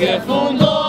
se afundou.